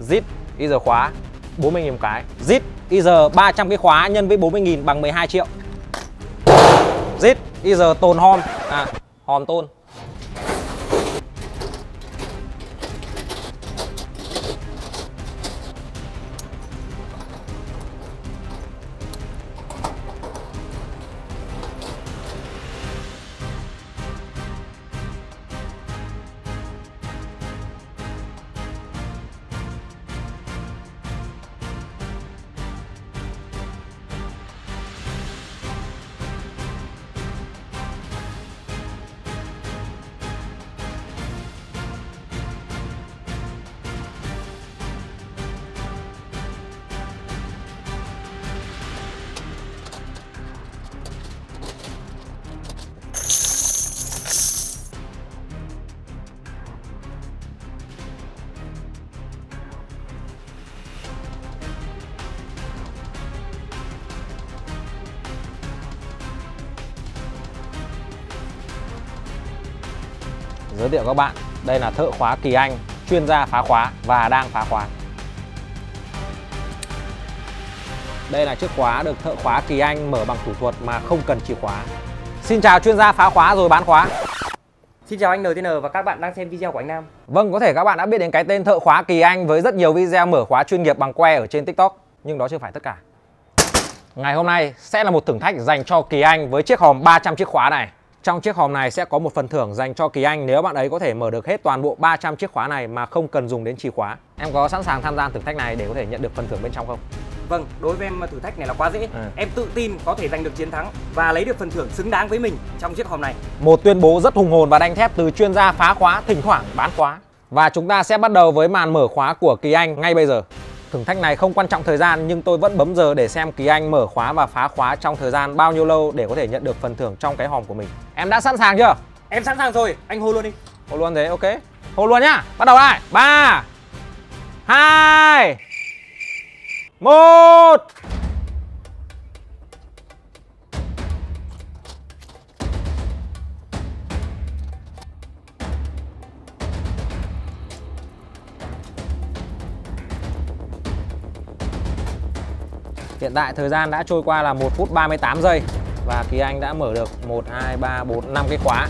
zip y giờ khóa 40.000 một cái. Zip y giờ 300 cái khóa nhân với 40.000 bằng 12 triệu. Zip y giờ tồn hòm à hòm tôn. Giới thiệu các bạn. Đây là thợ khóa Kỳ Anh chuyên gia phá khóa và đang phá khóa. Đây là chiếc khóa được thợ khóa Kỳ Anh mở bằng thủ thuật mà không cần chìa khóa. Xin chào chuyên gia phá khóa rồi bán khóa. Xin chào anh NTN và các bạn đang xem video của anh Nam. Vâng, có thể các bạn đã biết đến cái tên thợ khóa Kỳ Anh với rất nhiều video mở khóa chuyên nghiệp bằng que ở trên TikTok Nhưng đó chưa phải tất cả. Ngày hôm nay sẽ là một thử thách dành cho Kỳ Anh với chiếc hòm 300 chiếc khóa này Trong chiếc hòm này sẽ có một phần thưởng dành cho Kỳ Anh nếu bạn ấy có thể mở được hết toàn bộ 300 chiếc khóa này mà không cần dùng đến chìa khóa Em có sẵn sàng tham gia thử thách này để có thể nhận được phần thưởng bên trong không? Vâng, đối với em thử thách này là quá dễ Ừ. Em tự tin có thể giành được chiến thắng và lấy được phần thưởng xứng đáng với mình trong chiếc hòm này Một tuyên bố rất hùng hồn và đanh thép từ chuyên gia phá khóa thỉnh thoảng bán khóa. Và chúng ta sẽ bắt đầu với màn mở khóa của Kỳ Anh ngay bây giờ. Thử thách này không quan trọng thời gian nhưng tôi vẫn bấm giờ để xem Kỳ Anh mở khóa và phá khóa trong thời gian bao nhiêu lâu để có thể nhận được phần thưởng trong cái hòm của mình. Em đã sẵn sàng chưa? Em sẵn sàng rồi, anh hô luôn đi Hô luôn thế, ok. Hô luôn nhá. Bắt đầu đây. 3 2 1 Hiện tại thời gian đã trôi qua là 1 phút 38 giây Và Kỳ Anh đã mở được 1, 2, 3, 4, 5 cái khóa.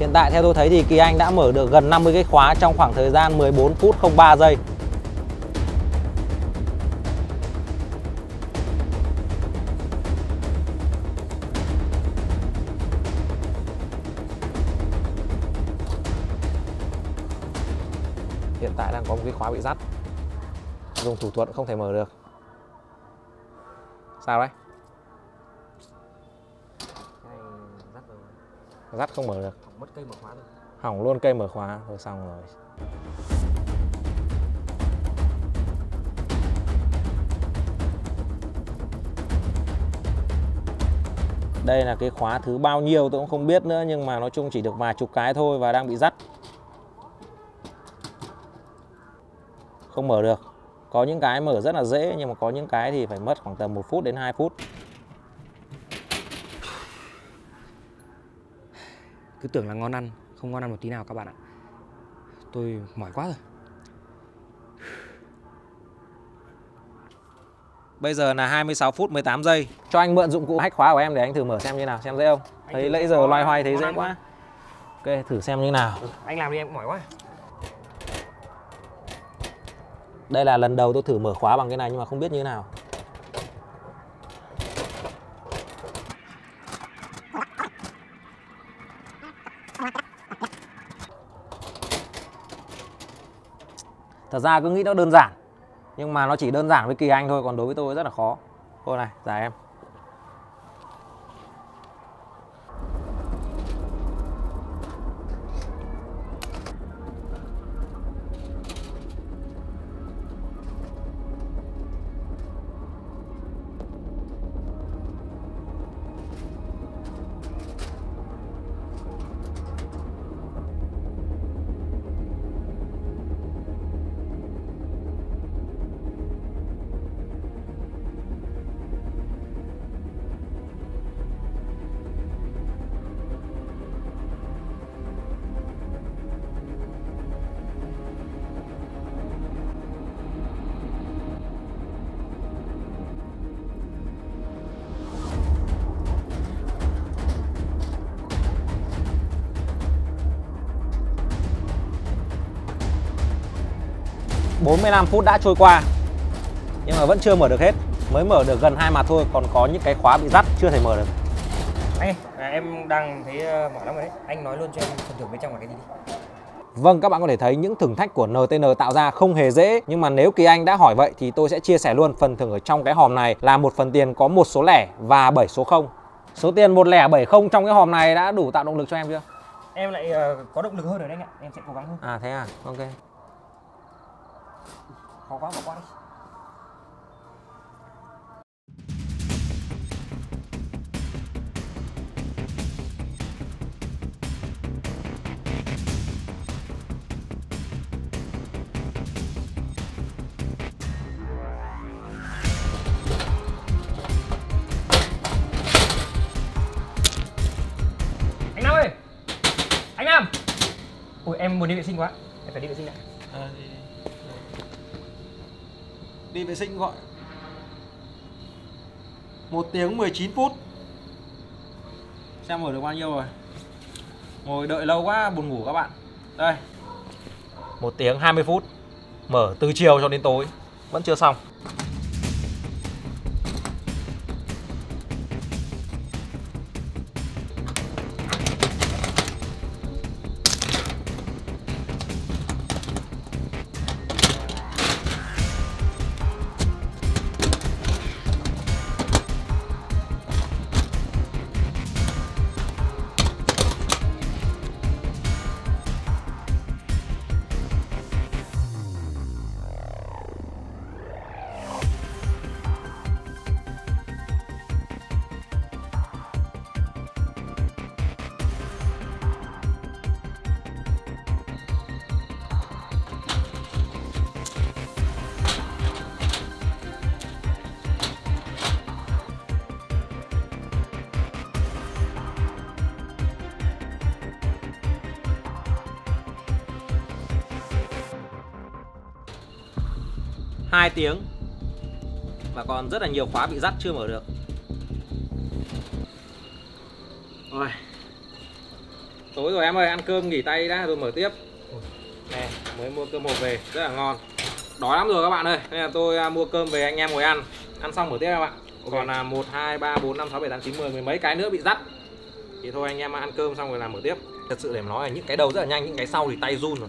Hiện tại theo tôi thấy thì Kỳ Anh đã mở được gần 50 cái khóa trong khoảng thời gian 14 phút 03 giây. Hiện tại đang có một cái khóa bị dắt. Dùng thủ thuật không thể mở được. Sao đấy? Dắt không mở được. Mất cây mở khóa rồi. Hỏng luôn cây mở khóa. Rồi xong rồi. Đây là cái khóa thứ bao nhiêu tôi cũng không biết nữa nhưng mà nói chung chỉ được vài chục cái thôi và đang bị dắt không mở được. Có những cái mở rất là dễ nhưng mà có những cái thì phải mất khoảng tầm 1 phút đến 2 phút Cứ tưởng là ngon ăn, không ngon ăn một tí nào các bạn ạ. Tôi mỏi quá rồi. Bây giờ là 26 phút 18 giây. Cho anh mượn dụng cụ hack khóa của em để anh thử mở xem như nào Xem dễ không? Anh Thấy nãy giờ loay hoay thấy dễ quá. Ok thử xem như nào. Ừ, Anh làm đi em cũng mỏi quá. Đây là lần đầu tôi thử mở khóa bằng cái này nhưng mà không biết như thế nào Thật ra cứ nghĩ nó đơn giản Nhưng mà nó chỉ đơn giản với Kỳ Anh thôi Còn đối với tôi rất là khó. Thôi này, giải em. 45 phút đã trôi qua Nhưng mà vẫn chưa mở được hết Mới mở được gần hai mặt thôi Còn có những cái khóa bị dắt chưa thể mở được Anh à, em đang thấy ờ, mỏi lắm rồi đấy. Anh nói luôn cho em phần thưởng bên trong là cái gì đi. Vâng các bạn có thể thấy những thử thách của NTN tạo ra không hề dễ Nhưng mà nếu Kỳ Anh đã hỏi vậy thì tôi sẽ chia sẻ luôn phần thưởng ở trong cái hòm này là một phần tiền có một số lẻ và 7 số 0 Số tiền một lẻ 70 trong cái hòm này đã đủ tạo động lực cho em chưa? Em lại ờ, có động lực hơn rồi đấy anh ạ. Em sẽ cố gắng hơn. À thế à, ok Khó quá, bỏ qua đi. Anh Nam ơi! Anh Nam! Ôi, em muốn đi vệ sinh quá. Em phải đi vệ sinh đã. À, Đi vệ sinh gọi. 1 tiếng 19 phút. Xem mở được bao nhiêu rồi? Ngồi đợi lâu quá, buồn ngủ các bạn. Đây. 1 tiếng 20 phút. Mở từ chiều cho đến tối. Vẫn chưa xong. Hai tiếng. Và còn rất là nhiều khóa bị dắt chưa mở được. Rồi Tối rồi em ơi, ăn cơm nghỉ tay đã rồi mở tiếp. Nè, mới mua cơm hộp về, rất là ngon. Đói lắm rồi các bạn ơi Nên là tôi à, mua cơm về anh em ngồi ăn. Ăn xong mở tiếp các bạn Còn là 1, 2, 3, 4, 5, 6, 7, 8, 9, 10 Mười mấy cái nữa bị dắt Thì thôi anh em ăn cơm xong rồi làm mở tiếp. Thật sự để mà nói là những cái đầu rất là nhanh Những cái sau thì tay run rồi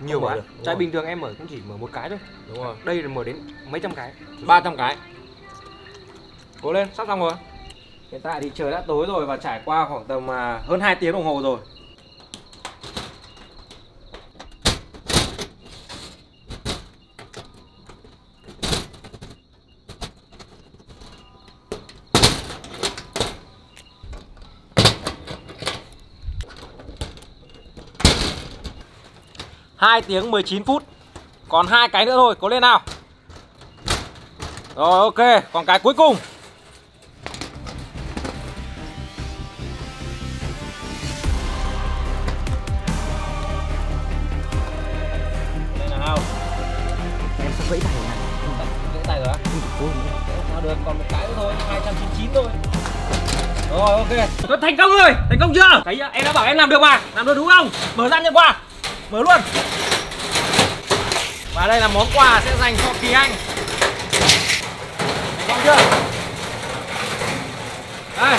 Nhiều quá. rồi. bình thường em mở cũng chỉ mở một cái thôi. Đúng rồi Đây là mở đến mấy trăm cái. 300 cái Cố lên, sắp xong rồi Hiện tại thì trời đã tối rồi và trải qua khoảng tầm à, hơn 2 tiếng đồng hồ rồi hai tiếng 19 phút. Còn hai cái nữa thôi, cố lên nào. Rồi ok, còn cái cuối cùng. Lên nào. Em sắp vẫy tay rồi này. Vẫy tay rồi á? Sao được, còn một cái nữa thôi, 299 thôi. Rồi ok. Tôi thành công rồi, thành công chưa? Thấy em đã bảo em làm được mà, làm được đúng không? Mở ra nhận quà, mở luôn. Và đây là món quà sẽ dành cho Kỳ Anh xong chưa? Đây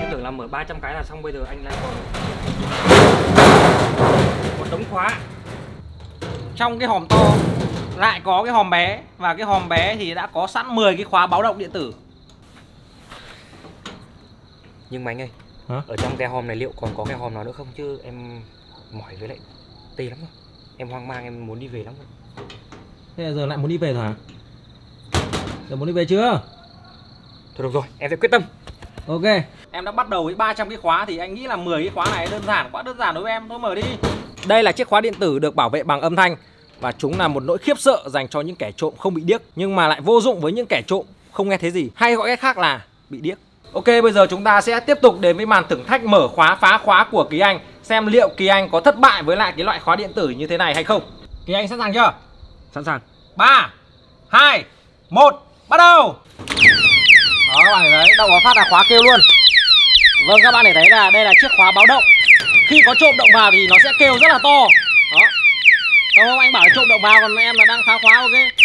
Em tưởng là mở 300 cái là xong, bây giờ anh lại còn một đống khóa. Trong cái hòm to, lại có cái hòm bé Và cái hòm bé thì đã có sẵn 10 cái khóa báo động điện tử nhưng mà anh ơi, Hả? ở trong cái hòm này liệu còn có cái hòm nào nữa không chứ em mỏi với lại tê lắm rồi. Em hoang mang em muốn đi về lắm rồi. Thế là giờ lại muốn đi về rồi hả? Giờ muốn đi về chưa? Thôi được rồi, em sẽ quyết tâm. Ok Em đã bắt đầu với 300 cái khóa thì anh nghĩ là 10 cái khóa này đơn giản quá đơn giản đối với em Thôi mở đi Đây là chiếc khóa điện tử được bảo vệ bằng âm thanh Và chúng là một nỗi khiếp sợ dành cho những kẻ trộm không bị điếc Nhưng mà lại vô dụng với những kẻ trộm không nghe thấy gì Hay gọi cách khác là bị điếc Ok bây giờ chúng ta sẽ tiếp tục đến với màn thử thách mở khóa phá khóa của Kỳ Anh. Xem liệu Kỳ Anh có thất bại với lại cái loại khóa điện tử như thế này hay không. Kỳ Anh sẵn sàng chưa? Sẵn sàng. 3 2 1 Bắt đầu! Đó các bạn thấy đấy Động vào phát là khóa kêu luôn. Vâng các bạn để thấy là đây là chiếc khóa báo động. Khi có trộm động vào thì nó sẽ kêu rất là to. Đó. Không không anh bảo là trộm động vào còn em là đang phá khóa ok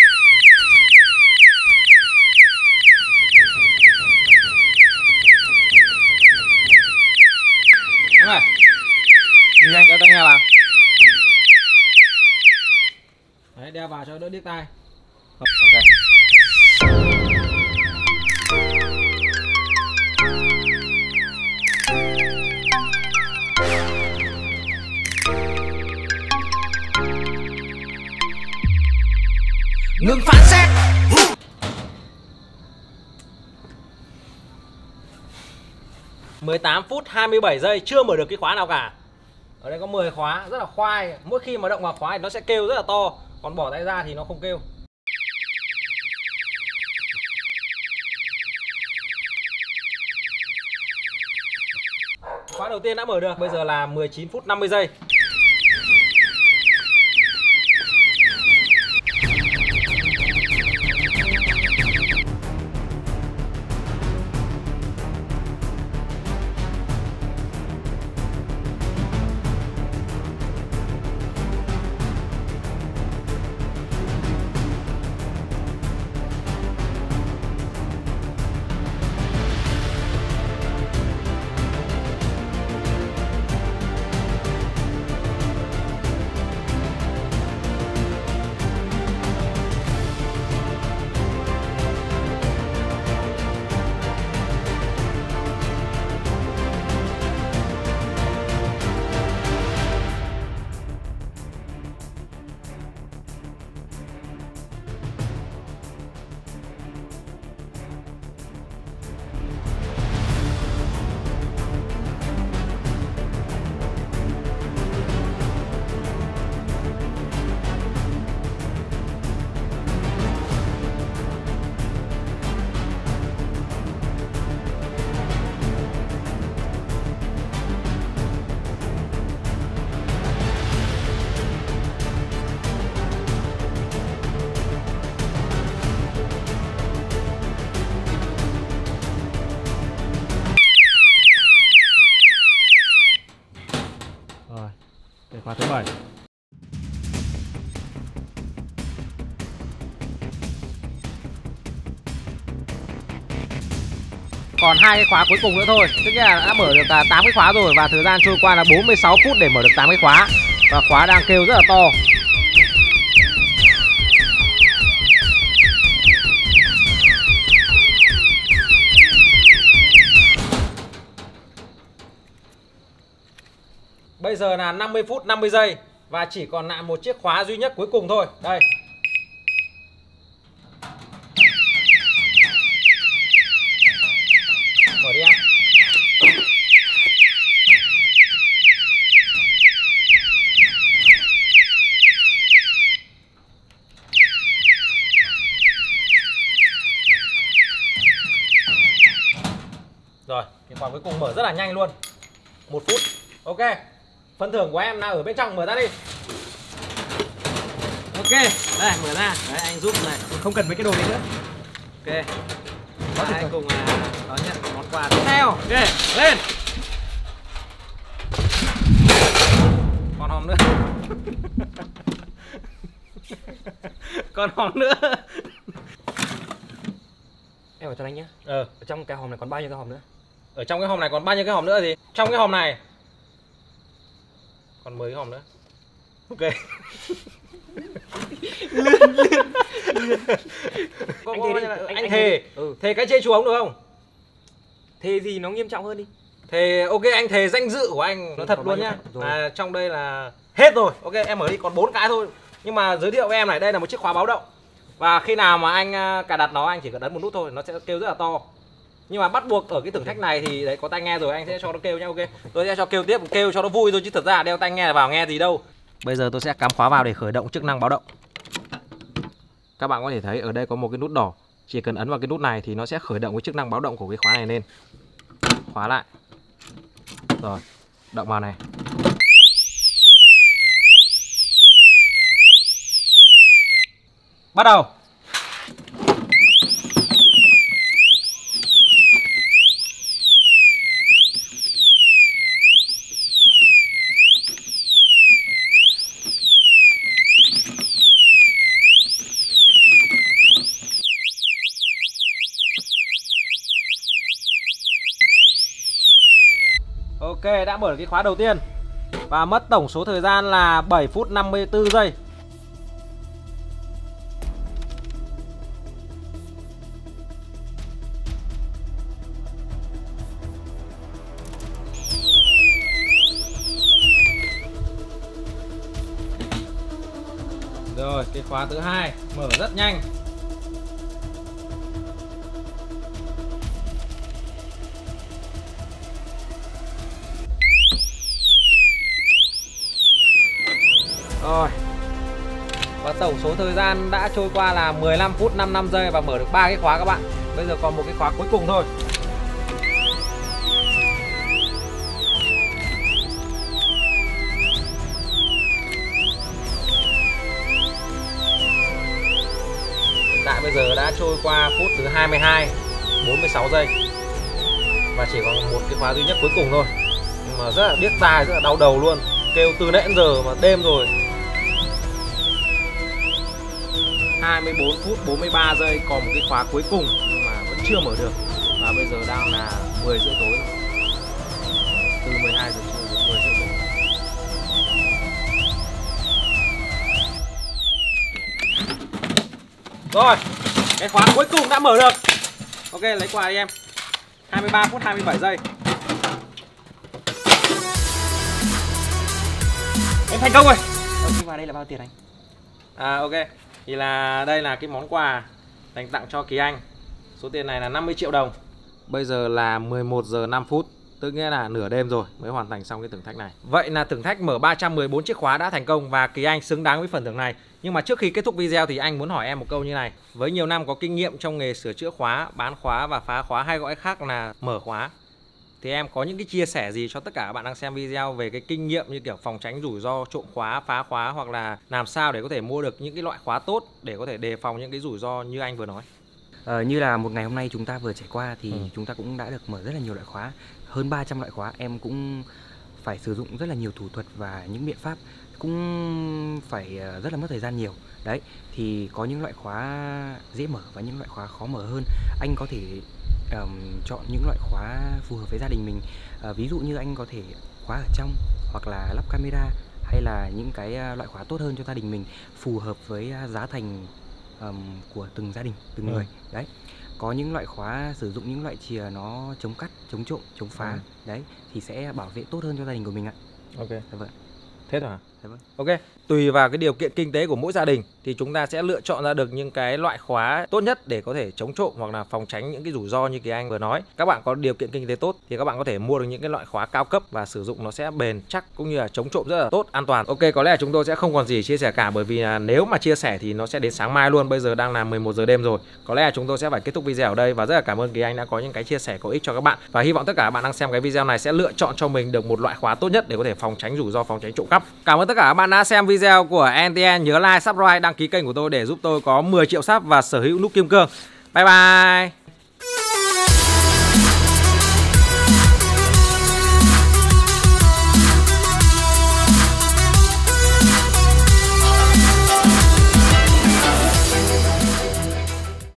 Em ơi gì anh đeo tai nghe vào đấy đeo vào cho đỡ điếc tai. Ok. Ngừng phán xét 18 phút 27 giây, chưa mở được cái khóa nào cả. Ở đây có 10 khóa, rất là khoai. Mỗi khi mà động vào khóa thì nó sẽ kêu rất là to, còn bỏ tay ra thì nó không kêu. Khóa đầu tiên đã mở được, bây giờ là 19 phút 50 giây. Hai cái khóa cuối cùng nữa thôi tức là đã mở được à, tám 8 cái khóa rồi và thời gian trôi qua là 46 phút để mở được 8 cái khóa và khóa đang kêu rất là to Bây giờ là 50 phút 50 giây và chỉ còn lại một chiếc khóa duy nhất cuối cùng thôi. Đây. Mở đi em. Rồi, cái khóa cuối cùng mở rất là nhanh luôn. Một phút. Ok. Phần thưởng của em đang ở bên trong mở ra đi. Ok, đây mở ra. Đấy anh giúp này. không cần mấy cái đồ đấy nữa Ok. Và anh cùng à, đón nhận món quà tiếp theo. Ok, lên. Còn hòm nữa. Còn hòm nữa. em vào cho anh nhé Ờ, ở trong cái hòm này còn bao nhiêu cái hòm nữa ở trong cái hòm này còn bao nhiêu cái hòm nữa gì? Trong cái hòm này còn 10 cái hòm nữa. Ok. Có- Anh có thề đi, anh- anh anh thề. thề. Ừ. Thề cái chê chú ống được không? thế thì nó nghiêm trọng hơn đi Thề ok anh thề danh dự của anh nó thật luôn nhá. Là trong đây là hết rồi. Ok em mở đi còn bốn cái thôi. Nhưng mà giới thiệu với em này đây là một chiếc khóa báo động. Và khi nào mà anh à, cài đặt nó anh chỉ cần ấn một nút thôi nó sẽ kêu rất là to. Nhưng mà bắt buộc ở cái thử thách này thì đấy có tai nghe rồi anh sẽ cho nó kêu nhá ok. Tôi sẽ cho kêu tiếp kêu cho nó vui thôi chứ thật ra đeo tai nghe vào nghe gì đâu. Bây giờ tôi sẽ cắm khóa vào để khởi động chức năng báo động. Các bạn có thể thấy ở đây có một cái nút đỏ. Chỉ cần ấn vào cái nút này thì nó sẽ khởi động cái chức năng báo động của cái khóa này lên. Khóa lại. Rồi, động vào này. Bắt đầu. Ok, đã mở được cái khóa đầu tiên. Và mất tổng số thời gian là 7 phút 54 giây. Rồi, cái khóa thứ hai mở rất nhanh. Và tổng số thời gian đã trôi qua là 15 phút 55 giây và mở được ba cái khóa các bạn. Bây giờ còn một cái khóa cuối cùng thôi. Hiện tại bây giờ đã trôi qua phút thứ 22 46 giây. Và chỉ còn một cái khóa duy nhất cuối cùng thôi. Nhưng mà rất là điếc tai, rất là đau đầu luôn. Kêu từ nãy giờ mà đêm rồi. 24 phút 43 giây còn một cái khóa cuối cùng nhưng mà vẫn chưa mở được. Và bây giờ đang là 10 rưỡi tối. Từ 12 giờ trưa đến 10 rưỡi tối. Rồi cái khóa cuối cùng đã mở được. Ok lấy quà đi em. 23 phút 27 giây. Em thành công rồi. Ờ, cái quà đây là bao tiền anh? À ok, thì là đây là cái món quà dành tặng cho Kỳ Anh. Số tiền này là 50 triệu đồng. Bây giờ là 11 giờ 5 phút, tức nghĩa là nửa đêm rồi mới hoàn thành xong cái thử thách này. Vậy là thử thách mở 314 chiếc khóa đã thành công và Kỳ Anh xứng đáng với phần thưởng này. Nhưng mà trước khi kết thúc video thì anh muốn hỏi em một câu như này. Với nhiều năm có kinh nghiệm trong nghề sửa chữa khóa, bán khóa và phá khóa hay gọi khác là mở khóa thì em có những cái chia sẻ gì cho tất cả các bạn đang xem video về cái kinh nghiệm như kiểu phòng tránh rủi ro trộm khóa, phá khóa hoặc là làm sao để có thể mua được những cái loại khóa tốt để có thể đề phòng những cái rủi ro như anh vừa nói. Ờ, như là một ngày hôm nay chúng ta vừa trải qua thì Ừ. chúng ta cũng đã được mở rất là nhiều loại khóa hơn 300 loại khóa em cũng phải sử dụng rất là nhiều thủ thuật và những biện pháp cũng phải ờ, rất là mất thời gian nhiều đấy thì có những loại khóa dễ mở và những loại khóa khó mở hơn anh có thể ờm, chọn những loại khóa phù hợp với gia đình mình Ờ, ví dụ như anh có thể khóa ở trong hoặc là lắp camera hay là những cái loại khóa tốt hơn cho gia đình mình phù hợp với giá thành ờm, của từng gia đình từng Ừ. người đấy có những loại khóa sử dụng những loại chìa nó chống cắt chống trộm chống phá Ừ. đấy thì sẽ bảo vệ tốt hơn cho gia đình của mình ạ Ok. dạ vâng Thế rồi Vâng. Ok, tùy vào cái điều kiện kinh tế của mỗi gia đình thì chúng ta sẽ lựa chọn ra được những cái loại khóa tốt nhất để có thể chống trộm hoặc là phòng tránh những cái rủi ro như kỳ anh vừa nói. Các bạn có điều kiện kinh tế tốt thì các bạn có thể mua được những cái loại khóa cao cấp và sử dụng nó sẽ bền chắc cũng như là chống trộm rất là tốt, an toàn. Ok, có lẽ là chúng tôi sẽ không còn gì chia sẻ cả bởi vì là nếu mà chia sẻ thì nó sẽ đến sáng mai luôn. Bây giờ đang là 11 giờ đêm rồi. Có lẽ là chúng tôi sẽ phải kết thúc video ở đây và rất là cảm ơn kỳ anh đã có những cái chia sẻ có ích cho các bạn và hy vọng tất cả các bạn đang xem cái video này sẽ lựa chọn cho mình được một loại khóa tốt nhất để có thể phòng tránh rủi ro, phòng tránh trộm cắp. Cảm ơn tất cả các bạn đã xem video của NTN. Nhớ like, subscribe, đăng ký kênh của tôi để giúp tôi có 10 triệu sub và sở hữu nút kim cương. Bye bye.